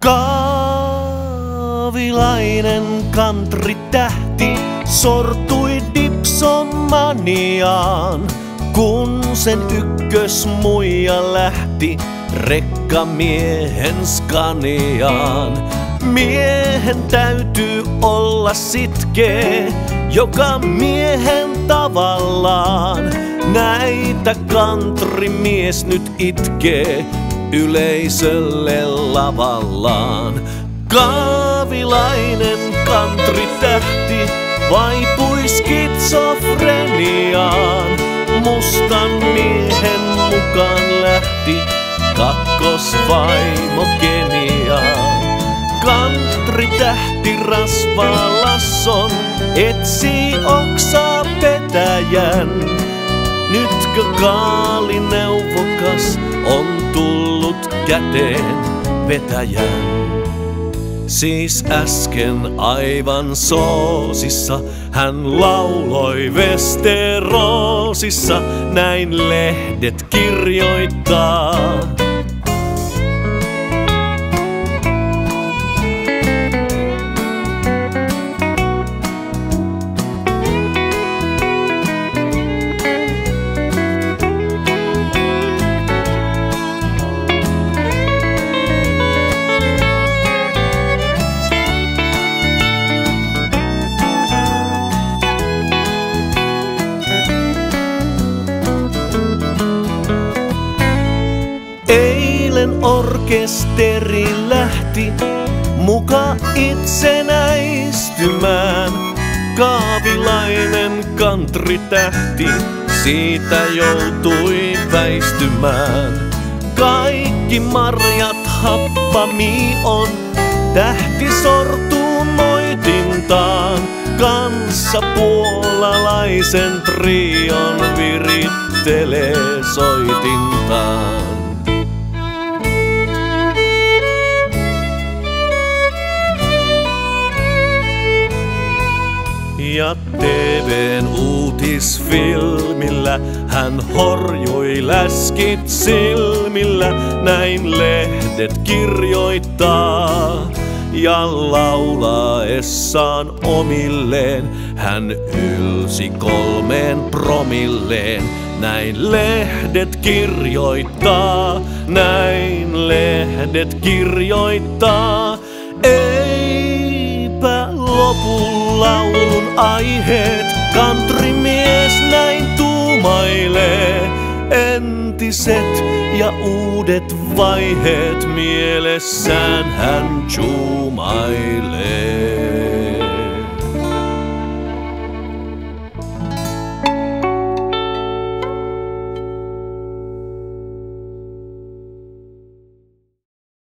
Kaavilainen tähti sortui dipsomaniaan, kun sen ykkösmuija lähti rekkamiehen skaniaan. Miehen täytyy olla sitkeä, joka miehen tavallaan. Näitä kantrimies nyt itkee yleisölle lavallaan. Kaavilainen tähti vaipui skitsofreniaan. Mustan miehen mukaan lähti kakkosvaimo Keniaan. tähti rasvaa lasson, etsi oksaa petäjän. Nytkö kaalineuvokas on tullut käteen vetäjän? Siis äsken aivan soosissa hän lauloi Westerosissa, näin lehdet kirjoittaa. Eilen orkesteri lähti muka itsenäistymään. Kaavilainen tähti siitä joutui väistymään. Kaikki marjat happami on, tähti sortuu moitintaan. Kanssa puolalaisen trion virittelee soitintaan. Ja TVn uutisfilmillä hän horjui läskit silmillä, näin lehdet kirjoittaa. Ja laulaessaan omilleen hän ylsi kolmeen promilleen. Näin lehdet kirjoittaa, näin lehdet kirjoittaa. Lopu laulun aiheet, kantrimies näin tuumailee. Entiset ja uudet vaiheet mielessään hän chuumailee.